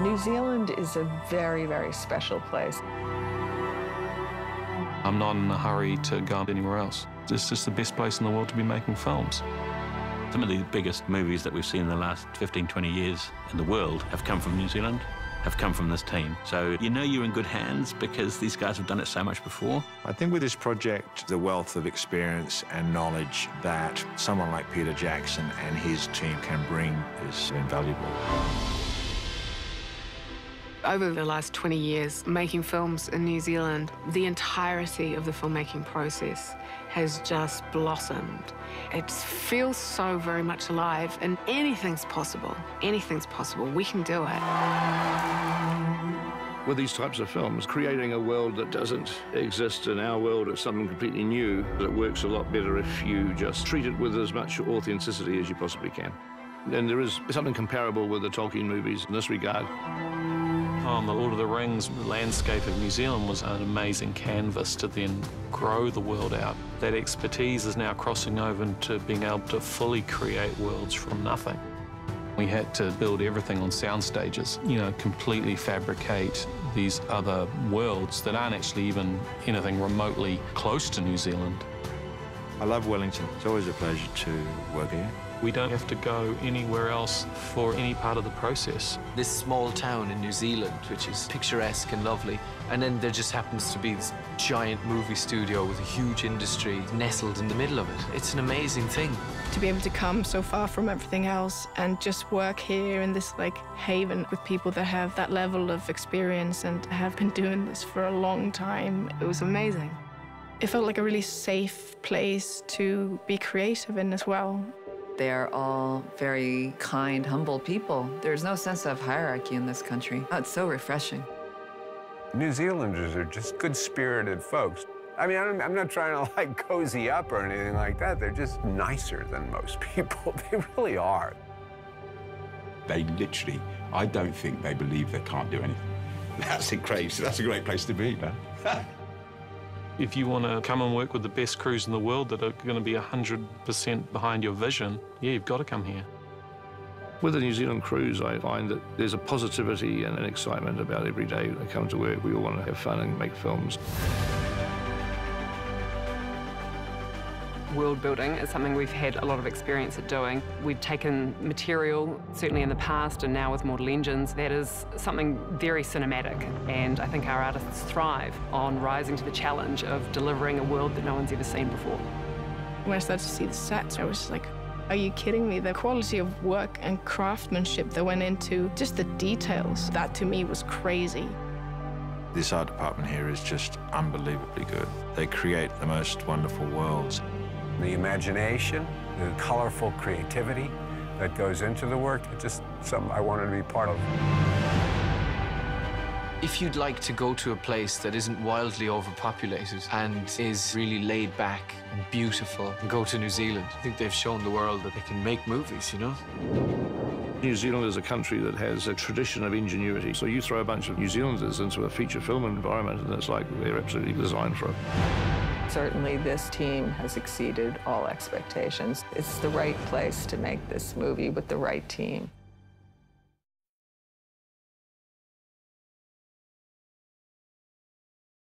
New Zealand is a very, very special place. I'm not in a hurry to go anywhere else. It's just the best place in the world to be making films. Some of the biggest movies that we've seen in the last 15, 20 years in the world have come from New Zealand, have come from this team. So you know you're in good hands because these guys have done it so much before. I think with this project, the wealth of experience and knowledge that someone like Peter Jackson and his team can bring is invaluable. Over the last 20 years, making films in New Zealand, the entirety of the filmmaking process has just blossomed. It feels so very much alive, and anything's possible. Anything's possible. We can do it. With these types of films, creating a world that doesn't exist in our world is something completely new. It works a lot better if you just treat it with as much authenticity as you possibly can. And there is something comparable with the Tolkien movies in this regard. On the Lord of the Rings, landscape of New Zealand was an amazing canvas to then grow the world out. That expertise is now crossing over into being able to fully create worlds from nothing. We had to build everything on sound stages, you know, completely fabricate these other worlds that aren't actually even anything remotely close to New Zealand. I love Wellington. It's always a pleasure to work here. We don't have to go anywhere else for any part of the process. This small town in New Zealand, which is picturesque and lovely, and then there just happens to be this giant movie studio with a huge industry nestled in the middle of it. It's an amazing thing. To be able to come so far from everything else and just work here in this like haven with people that have that level of experience and have been doing this for a long time, it was amazing. It felt like a really safe place to be creative in as well. They're all very kind, humble people. There's no sense of hierarchy in this country. Oh, it's so refreshing. New Zealanders are just good-spirited folks. I mean, I'm, not trying to, like, cozy up or anything like that. They're just nicer than most people. They really are. They literally, I don't think they believe they can't do anything. That's a great, that's a great place to be, man. If you want to come and work with the best crews in the world that are going to be 100% behind your vision, yeah, you've got to come here. With the New Zealand crews, I find that there's a positivity and an excitement about every day they come to work. We all want to have fun and make films. World building is something we've had a lot of experience at doing. We've taken material, certainly in the past and now with Mortal Engines, that is something very cinematic. And I think our artists thrive on rising to the challenge of delivering a world that no one's ever seen before. When I started to see the sets, I was just like, are you kidding me? The quality of work and craftsmanship that went into just the details, that to me was crazy. This art department here is just unbelievably good. They create the most wonderful worlds the imagination, the colorful creativity that goes into the work. It's just something I wanted to be part of. If you'd like to go to a place that isn't wildly overpopulated and is really laid back and beautiful, go to New Zealand. I think they've shown the world that they can make movies, you know? New Zealand is a country that has a tradition of ingenuity. So you throw a bunch of New Zealanders into a feature film environment and it's like they're absolutely designed for it. Certainly, this team has exceeded all expectations. It's the right place to make this movie with the right team.